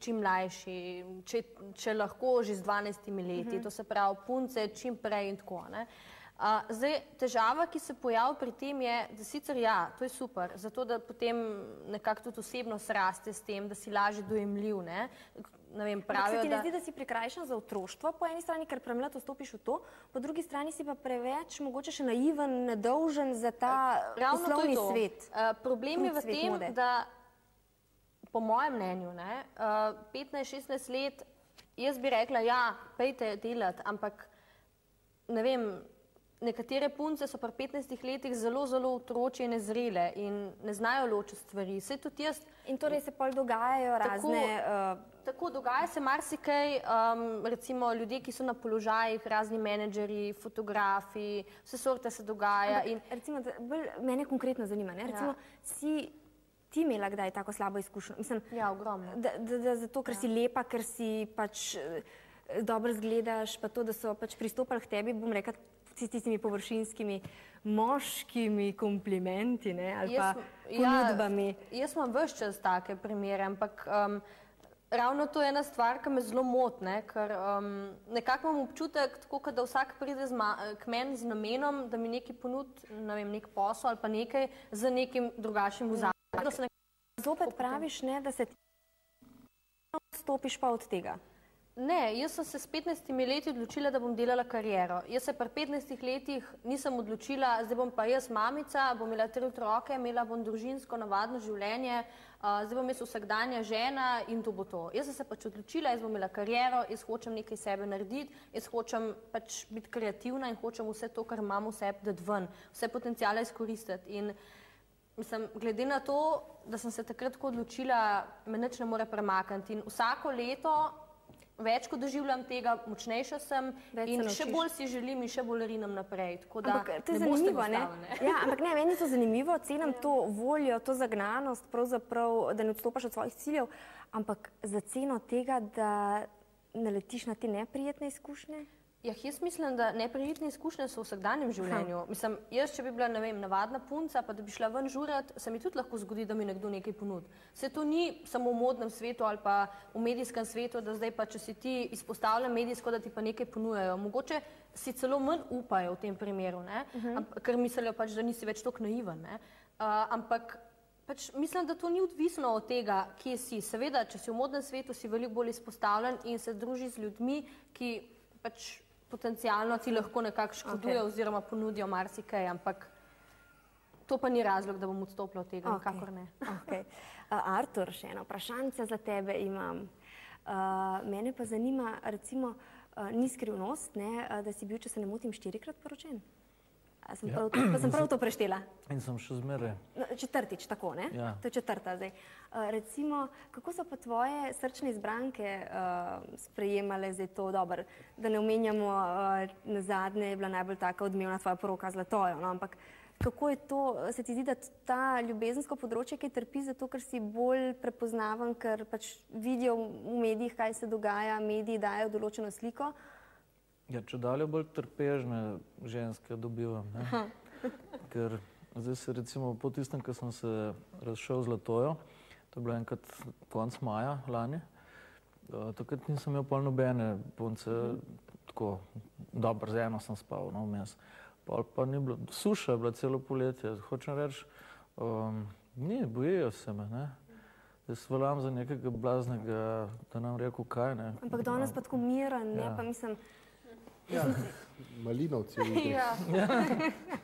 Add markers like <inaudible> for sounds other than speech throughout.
čim mlajši, če, če lahko že z 12 leti, to se pravi punce čim prej in tako. Ne. A, zdaj, težava, ki se pojavi pri tem je, da sicer ja, to je super, zato da potem nekako tudi osebnost raste s tem, da si lažje dojemljiv, ne. Ne vem, Ampak se pravijo, ti ne da... zdi, da si prikrajšan za otroštvo po eni strani, ker premlad vstopiš v to, po drugi strani si pa preveč mogoče še naiven, nedolžen za ta Ravno to je poslovni to. svet. Uh, problem je v tem, mode. da po mojem mnenju, ne, uh, 15-16 let, jaz bi rekla, ja, pejte delati, ampak ne vem, nekatere punce so pri 15 letih zelo, zelo otročje in nezrele in ne znajo ločiti stvari. Saj tudi jaz In torej se pol dogajajo razne... Uh, Tako dogaja se marsikaj, um, recimo ljudje, ki so na položajih, razni menedžeri, fotografi, vse sorte se dogaja. In, recimo, bolj, mene konkretno zanima, ne? recimo, Ja. si ti imela kdaj tako slabo izkušnjo? Mislim, ja, ogromno. da, da, da zato, ker ja. si lepa, ker si pač eh, dobro zgledaš, pa to, da so pač pristopali k tebi, bom rekla, s tistimi površinskimi moškimi komplimenti ne, ali pa ponudbami. Ja, jaz imam vse čas take primere, ampak um, ravno to je ena stvar, ki me zelo motne, ker um, nekako imam občutek, tako da vsak pride k meni z namenom, da mi nekaj ponud, ne vem, nek posel ali pa nekaj z nekim drugačnim vzadjem. Zopet praviš, ne, da se ti odstopiš pa od tega. Ne, jaz sem se s 15 leti odločila, da bom delala kariero. Jaz se pri 15 letih nisem odločila, zdaj bom pa jaz mamica, bom imela tri otroke, imela bom družinsko navadno življenje, uh, zdaj bom jaz vsakdanja žena in to bo to. Jaz sem se pač odločila, jaz bom imela kariero, jaz hočem nekaj sebe narediti, jaz hočem pač biti kreativna in hočem vse to, kar imam v sebi, dati ven, vse potencijale izkoristiti. In Mislim, glede na to, da sem se takrat tako odločila, me nič ne more premakniti. In vsako leto več kot doživljam tega, močnejša sem Več in se še bolj si želim in še bolj rinem naprej. Tako da Ampak to je ne zanimivo, ne? Ja, ampak ne, meni je to zanimivo, cenim to voljo, to zagnanost, pravzaprav, da ne odstopaš od svojih ciljev, ampak za ceno tega, da naletiš na te neprijetne izkušnje. Ja, jaz mislim, da neprijetne izkušnje so v vsakdanjem življenju. Mislim, jaz, če bi bila ne vem, navadna punca, pa da bi šla ven žurat, se mi tudi lahko zgodi, da mi nekdo nekaj ponudi. Se to ni samo v modnem svetu ali pa v medijskem svetu, da zdaj pa, če si ti izpostavljen medijsko, da ti pa nekaj ponujajo. Mogoče si celo manj upajo v tem primeru, ne? Amp, ker mislijo pač, da nisi več tako naiven. ne. Uh, ampak Pač mislim, da to ni odvisno od tega, kje si. Seveda, če si v modnem svetu, si veliko bolj izpostavljen in se družiš z ljudmi, ki pač potencialno ti lahko nekako škodujejo Okej. oziroma ponudijo marsikaj, ampak to pa ni razlog, da bom odstopila od tega, Okej, nikakor ne. okej. Uh, Artur, še eno vprašanje za tebe imam. Uh, mene pa zanima, recimo, uh, ni skrivnost, ne, uh, da si bil, če se ne motim, štirikrat poročen. Sem, Ja. prav, to- pa sem prav to preštela. In sem še zmeraj. No, Četrtič, tako ne? Ja. To je četrta zdaj. Uh, recimo, kako so pa tvoje srčne izbranke uh, sprejemale zdaj to dobro? Da ne omenjamo, uh, na zadnje je bila najbolj taka odmevna tvoja poroka z Latojo, no? ampak kako je to, se ti zdi, da ta ljubezensko področje, ki trpi zato, ker si bolj prepoznaven, ker pač vidijo v medijih, kaj se dogaja, mediji dajo določeno sliko, Ja, če dalje bolj trpežne ženske dobivam. Ne? <laughs> Ker zdaj se recimo po tistem, ko sem se razšel z Latojo, to je bilo enkrat konc maja lani, uh, takrat nisem imel pol nobene punce, tako dobro, z eno sem spal, no, vmes. Pol pa ni bilo, suša je bila celo poletje, hočem reči, um, ni, bojijo se me, ne. Jaz veljam za nekega blaznega, da nam rekel kaj, ne. ampak danes pa tako miren, ne, Ja. pa mislim, Ja, malinovci. Ja.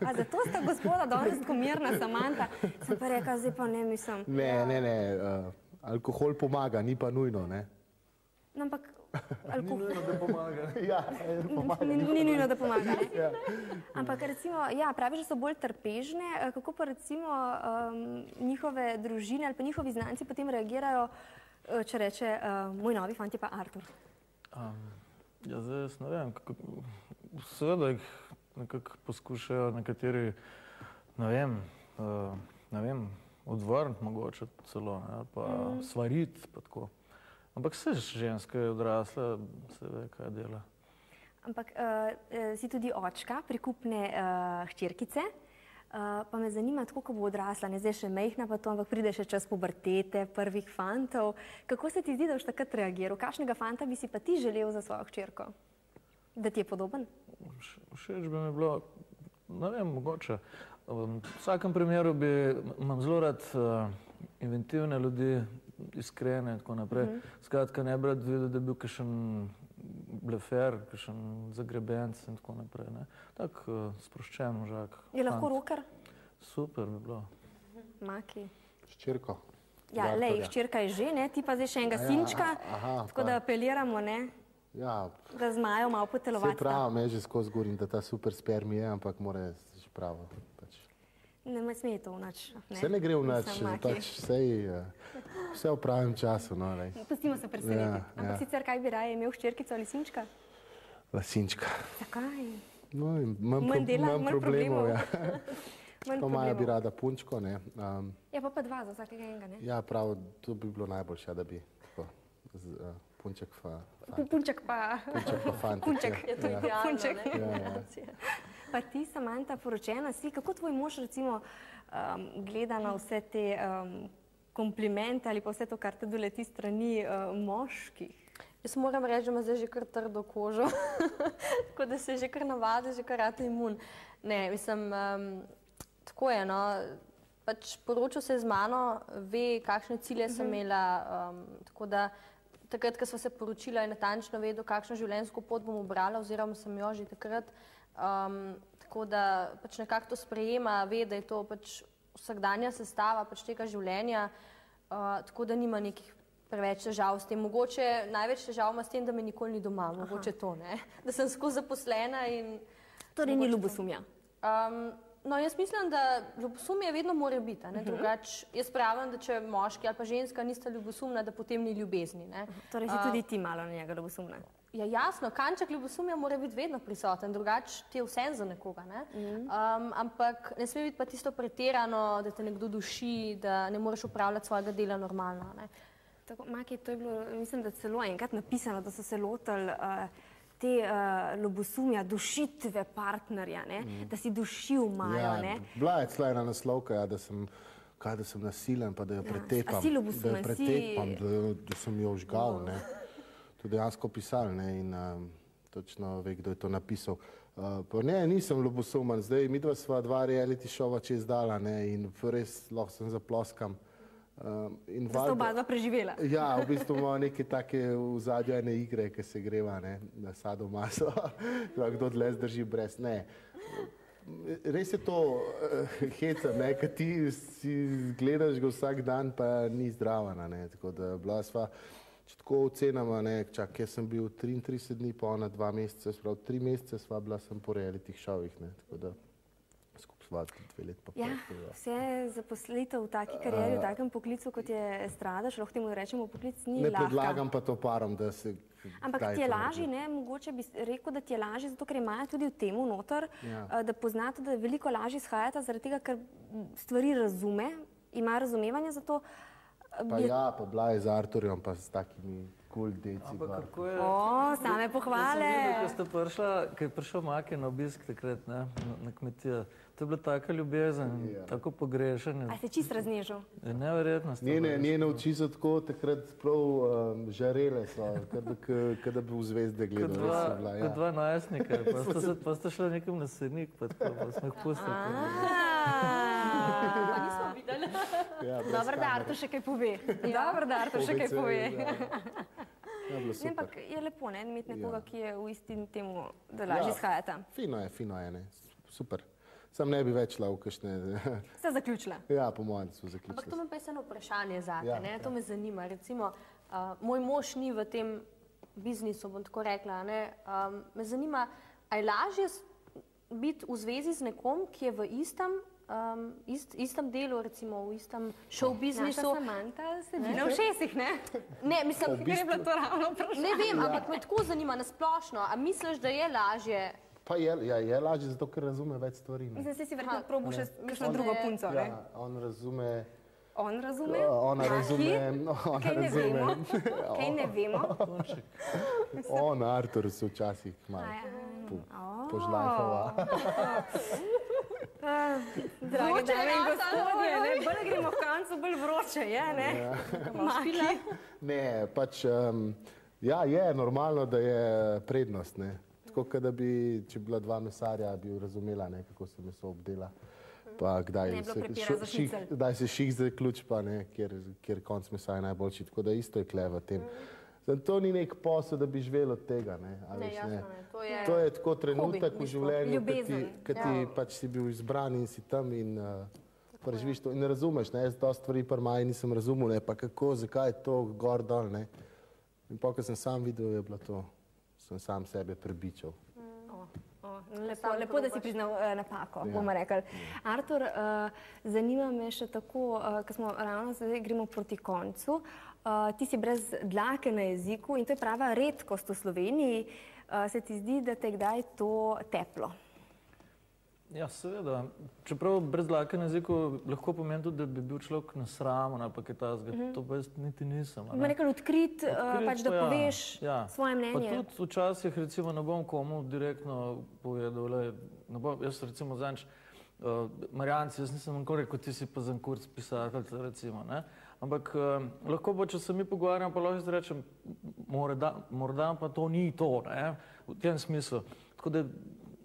a zato sta gospoda danes tako mirna, Samanta, sem pa rekla, zdaj pa ne mislim. Ne, ne, ne. Uh, alkohol pomaga, ni pa nujno. Ne? No, ampak <laughs> alkohol da pomaga. Ja, pomaga. ni, ni nujno, da pomaga. Ne? Ja. Ampak recimo, ja, praviš, da so bolj trpežne, eh, kako pa recimo um, njihove družine ali pa njihovi znanci potem reagirajo, eh, če reče uh, moj novi fant je pa Artur. Um, ja, zdaj jaz ne vem, kako, seveda jih nekako poskušajo nekateri, ne vem, uh, ne vem odvrniti mogoče celo, ne, ali pa mm. svariti, pa tako. Ampak vse ženske je odrasla, se ve, kaj dela. Ampak uh, si tudi očka prikupne uh, hčerkice. Uh, pa me zanima, tako ko bo odrasla, ne zdaj še mehna, pa to, ampak pride še čas pubertete, prvih fantov. Kako se ti zdi, da boš takrat reagiral? Kakšnega fanta bi si pa ti želel za svojo hčerko? Da ti je podoben? Vš- Všeč bi mi bilo, ne vem, mogoče. Um, V vsakem primeru bi, imam zelo rad uh, inventivne ljudi, iskrene in tako naprej. Skratka, ne bi rad videl, da bi bil kakšen blefer, kakšen zagrebenc in tako naprej. ne. Tak uh, sproščen možak. Je lahko roker? Super bi bilo. Maki. Ščirko. Ja, Bartorja. lej, hčerka je že, ne? ti pa zdaj še enega A ja, sinčka. aha, tako pa- da apeliramo, ne? Ja, da zmajo malo potelovati. pravi, me že skozi govorim, da ta super sperm je, ampak mora že pravo. Pač. Ne me smije to vnač. Vse ne gre v noč, Mislim, Maki. pač sej, eh, vse v pravem času. No, lej. Pustimo se presenetiti. Ja, Ampak ja. sicer kaj bi raje imel hčerkico ali sinčka? Lasinčka. Zakaj? No, in manj, dela, manj manj problemov. problemov. Ja. <laughs> Pa Maja bi rada punčko. Ne. Um, Ja, pa pa dva za vsakega enega, ne? ja, prav, to bi bilo najboljše, da bi tako, z, uh, punček fa, Pu- Punček pa. punček pa fantek. Punček Je to ja. idealno, Punček. ne? Ja, ja. Pa ti, Samanta, poročena si, kako tvoj mož recimo um, gleda na vse te um, komplimente ali pa vse to, kar te doleti strani uh, moških? Jaz moram reči, da ima zdaj že kar trdo kožo, <laughs> tako da se že kar navadi, že kar rata imun. Ne, mislim, um, tako je. No. Pač poročil se je z mano, ve, kakšne cilje sem imela. Um, tako da takrat, ko smo se poročila, je natančno vedel, kakšno življenjsko pot bom obrala, oziroma sem jo že takrat. Um, tako da pač nekako to sprejema, ve, da je to pač vsakdanja sestava pač tega življenja, uh, tako da nima nekih preveč težav s tem. Mogoče največ težav ima s tem, da me nikoli ni doma, mogoče to ne. <laughs> Da sem skozi zaposlena in. Torej ni ljubosumja. Um, no, jaz mislim, da ljubosumje vedno mora biti. Uh -huh. Drugač, jaz pravim, da če moški ali pa ženska nista ljubosumna, da potem ni ljubezni. Ne. Torej si tudi ti malo na njega ljubosumna. Ja, jasno, kanček ljubosumja mora biti vedno prisoten, drugače ti je vse za nekoga. Ne? Um, ampak ne sme biti pa tisto pretirano, da te nekdo duši, da ne moreš upravljati svojega dela normalno. Ne? Tako, Maki, to je bilo, mislim, da celo enkrat napisano, da so se lotili uh, te uh, ljubosumja, dušitve partnerja, ne? Mm. da si dušil Majo. Ja, ne? bila je celo ena naslovka, ja, da sem, kaj, da sem nasilen, pa da jo pretepam. Ja, a si da ljubosumen, jo si- pretepam, da, da sem jo žgal. Ne. Je dejansko pisal ne, in um, točno ve, kdo je to napisal. Uh, ne, nisem ljubosumen, zdaj mi dva sva dva reality šova čez dala ne, in res lahko sem zaploskam. Um, in Da sta oba dva preživela. Ja, v bistvu imamo neke take v zadju ene igre, ki se greva ne, na sado maso, <laughs> kdo dlje zdrži brez. Ne. Res je to uh, heca, ne, ker ti si gledaš ga vsak dan, pa ni zdravana. Ne, tako da bila sva, če tako ocenama, ne, čak, jaz sem bil 33 dni, pa ona dva meseca, sprav tri mesece sva bila sem po realitih šovih, ne, tako da skupaj sva dve let pa pol. Ja, da- vse zaposlitev v taki karieri, v takem poklicu, kot je estrada, če lahko temu rečemo poklic, ni Ne lahka. predlagam pa to parom, da se. Ampak ti je lažje, ne? mogoče bi rekel, da ti je lažje, zato ker imajo tudi v temu noter, Ja. ja. da poznate, da veliko lažje shajati, zaradi tega, ker stvari razume, ima razumevanje za to. Pa ja, pa bila je z Arturjem, pa s takimi kul cool deci. Je? O, same pohvale. Ko ste prišla, ko je prišel Maki na obisk takrat ne, na, na kmetijo, to je bila taka ljubezen, Ja. tako pogrešanje. A se čist raznežil? Je neverjetno. Njene, njene oči so tako takrat prav um, žarele, so, kot da, k- kot da bi v zvezde Kot gledal. dva, je bila, kot ja. dva najstnika, pa sta, se, pa sta šla nekam na sednik, pa, tako, pa smo jih pustili. <laughs> Pa nismo videli. <laughs> Ja, Dobro, da. Artur še kaj pove. Dobro, da Artur še kaj pove. ja. <laughs> Ja, Ne, super. ampak je lepo, ne, imeti nekoga, Ja. ki je v istim temu, da lažje Ja. shajata. Fino je, fino je, ne. super. Sam ne bi več šla v kakšne, Ste zaključila. ja, po mojem so Ampak to me pa je eno vprašanje za te, Ja, ja, ja. to me zanima. Recimo, uh, moj mož ni v tem biznisu, bom tako rekla. Ne? Um, me zanima, ali je lažje biti v zvezi z nekom, ki je v istem, um, ist, istem delu, recimo v istem show Naša biznisu. Samanta sedi na ušesih, ne? Ne, mislim, Ker je bilo to ravno vprašanje. ne vem, ampak me tako zanima na splošno. A misliš, da je lažje? Pa je, ja, je lažje, zato ker razume več stvari. ne. Mislim, da si verjetno probo še kakšno On- drugo punco, ne? Ja, on razume, On razume? Ja, <laughs> <laughs> ona razume, no, ona Kaj ne razume. vemo? Kaj ne vemo? on, Artur, se včasih malo Aj, po, O. <laughs> požlajfava. Drage Vroče dame in rata, gospodje, ne, bolj gremo v koncu, bolj vroče je, ne? Maki. Ne, pač, um, ja, je normalno, da je prednost. Ne. Tako, kot da bi, če bi bila dva mesarja, bi razumela, ne, kako se meso obdela. Pa kdaj bilo se, ših, kdaj se ših zaključ, pa ne, kjer, kjer konc mesa je najboljši. Tako da isto je kle v tem. Zdaj, to ni nek posel, da bi živel od tega. Ne, a Ne, veš, jasno, ne, to je to je tako trenutek v bistvu. življenju, ki ti, ki ti pač si bil izbran in si tam in uh, preživiš to. In razumeš, ne, jaz dosta stvari pa maj nisem razumel, ne, pa kako, zakaj je to gor dol. Ne. In pa, ko sem sam videl, je bilo to, sem sam sebe prebičal. O, Lepo, lepo, da si priznal eh, napako, Ja. bomo rekli. Artur, eh, zanima me še tako, eh, ker smo ravno zdaj gremo proti koncu. eh, Ti si brez dlake na jeziku in to je prava redkost v Sloveniji. Eh, Se ti zdi, da te je kdaj to teplo? Ja, seveda. Čeprav brez dlake na jeziku lahko pomeni tudi, da bi bil človek nasramen ali pa kaj takega. To pa jaz niti nisem. ne. Bomo rekli odkrit, eh, Odkrit pač da ja, poveš ja. svoje mnenje. Pa tudi včasih recimo ne bom komu direktno povedal, le, ne bom, jaz recimo zanč, uh, Marjanci, jaz nisem nikoli rekel, ti si pa zankurc pisatelj, recimo, ne. Ampak uh, lahko pa, če se mi pogovarjamo, pa lahko rečem, morda, morda pa to ni to, ne, v tem smislu. Tako da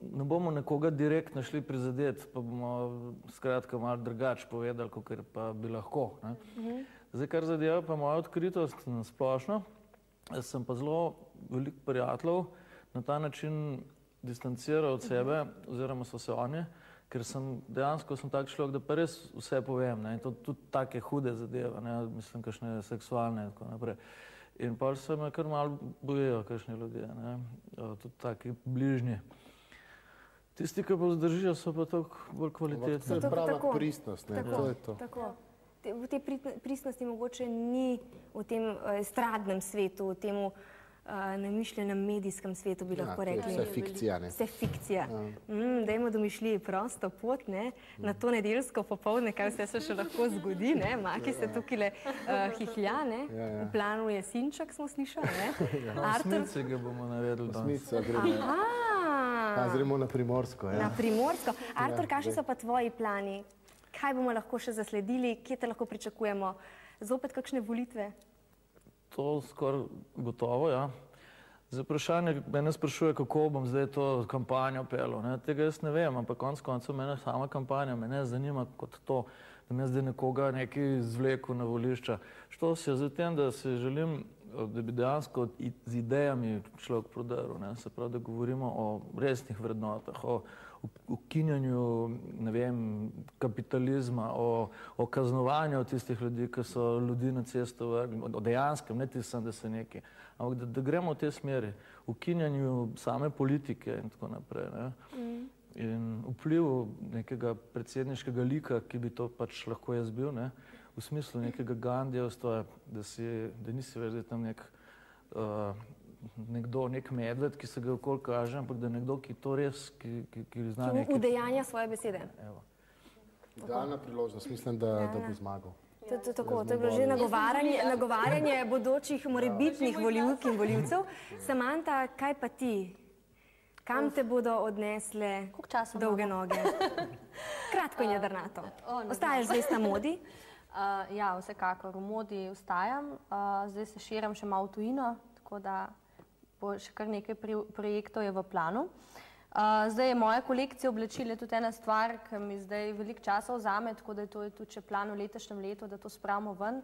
ne bomo nekoga direktno šli prizadeti, pa bomo skratka malo drugače povedali, kot pa bi lahko. Ne. Zdaj, kar zadeva pa moja odkritost na splošno, sem pa zelo veliko prijateljev na ta način distanciral od sebe, oziroma so se oni, ker sem dejansko sem tak človek, da pa res vse povem, ne, in to tudi take hude zadeve, ne, mislim, kakšne seksualne in tako naprej. In pa se me kar malo bojijo, kakšni ljudje, ne, eh, tudi taki bližnji. Tisti, ki pa zdržijo, so pa toliko bolj Ampak to je kvalitetni. Prava tako. pristnost, ne, Tako, to je to. tako. Te, v tej pri- pristnosti mogoče ni v tem uh, estradnem svetu, v tem uh, namišljenem medijskem svetu, bi Ja, lahko to je rekli. vse fikcija, ne. Vse fikcija. Mm, dajmo domišljiji prosto pot ne? na to nedeljsko popovdne, kaj vse se še lahko zgodi. Ne? Maki se tukaj le uh, hihlja, ne? Ja, ja. v planu je sinček, smo slišali. Ne? <laughs> Artur, smici ga bomo naredili danes. Smica, gremo, Aha, a, gremo na primorsko. na Ja. primorsko. Artur, Ja, kakšni so pa tvoji plani? Kaj bomo lahko še zasledili, kje te lahko pričakujemo? Zopet kakšne volitve? To skoraj gotovo, ja. Za vprašanje, mene sprašuje, kako bom zdaj to kampanjo pelil. Tega jaz ne vem, ampak konec koncev mene sama kampanja me ne zanima kot to, da me zdaj nekoga nekaj zvleku na volišča. Što se je za tem, da se želim, da bi dejansko z idejami človek prodaril, se pravi, da govorimo o resnih vrednotah, o u- ukinjanju, vem, kapitalizma, o, o kaznovanju tistih ljudi, ki so ljudi na cesto vrgli, o dejanskem, ne tistem, da se neki, ampak da, da gremo v te smeri, ukinjanju same politike in tako naprej. Ne? In vpliv nekega predsedniškega lika, ki bi to pač lahko jaz bil, ne? v smislu nekega Gandijevstva, da, si, da nisi več tam nek, uh, nekdo, nek medved, ki se ga okoli kaže, ampak da je nekdo, ki to res, ki, ki, ki zna nekaj. udejanja svoje besede. Evo. Idealna priložnost, mislim, da, da bo zmagal. To, to, tako, to je bilo že nagovarjanje, nagovarjanje bodočih morebitnih volivk in voljivcev. Samanta, kaj pa ti? Kam te bodo odnesle dolge noge? Kratko in <laughs> jedrnato. Ostaješ zvesta modi? <laughs> Uh, ja, vsekakor v modi ostajam, uh, zdaj se širim še malo v tujino, tako da bo še kar nekaj projektov je v planu. Uh, zdaj je moja kolekcija oblačil tudi ena stvar, ki mi zdaj veliko časa vzame, tako da je to je tudi še plan v letošnjem letu, da to spravimo ven.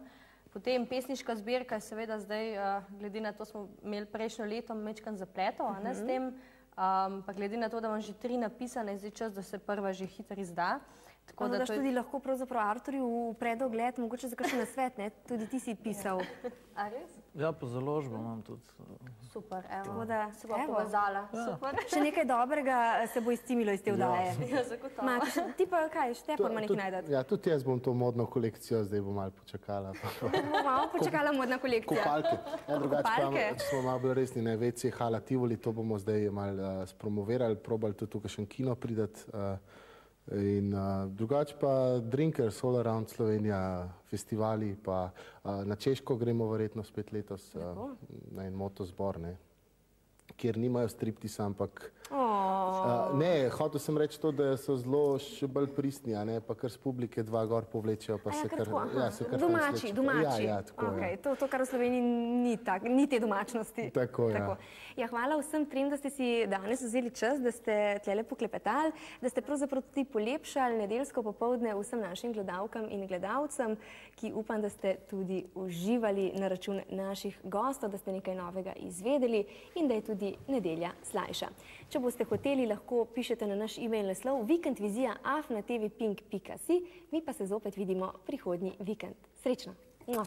Potem pesniška zbirka, seveda zdaj, uh, glede na to smo imeli prejšnjo leto mečkan zapletov, a ne s tem, um, pa glede na to, da imam že tri napisane, zdaj čas, da se prva že hitro izda. Tako Tako da to je- tudi lahko pravzaprav Arturju v predogled, mogoče za kakšen nasvet, ne? Tudi ti si pisal. <laughs> A res? Ja, pa založbo imam tudi. Super, evo. Tako da, se evo. povezala. Super. <laughs> Še nekaj dobrega se bo izcimilo iz te vdaje. <laughs> Ja, zagotovo. Maki, še- ti pa kaj, Štefan ima nekaj najdati. ja, tudi jaz bom to modno kolekcijo zdaj bom malo počakala. Bomo malo počakala modna kolekcija. Kopalke. Ja, drugače pa, če smo malo bolj resni, ne veci, hala Tivoli, to bomo zdaj malo uh, spromovirali, probali tudi tukaj še kino pridati. Uh, in uh, drugače pa Drinkers, All Around Slovenija, festivali, pa uh, na Češko gremo verjetno spet letos uh, na en motozbor, ne, kjer nimajo striptisa, ampak Uh, ne, hotel sem reči to, da so zelo še bolj pristni, ne pa kar z publike dva gor povlečejo. Pa A se Ja, kar tako, ja, se kar domači, presleče. domači. Ja, ja, tako okay. je. to, to, kar v Sloveniji ni, tak, ni te domačnosti. Tako, ja. Ja, hvala vsem trem, da ste si danes vzeli čas, da ste tlele poklepetali, da ste pravzaprav tudi polepšali nedeljsko popovdne vsem našim gledalkam in gledalcem, ki upam, da ste tudi uživali na račun naših gostov, da ste nekaj novega izvedeli in da je tudi nedelja slajša. Če boste hoteli, lahko pišete na naš e-mail naslov vikendvizija.afnatvpink.si, mi pa se zopet vidimo prihodnji vikend. Srečno! Mua.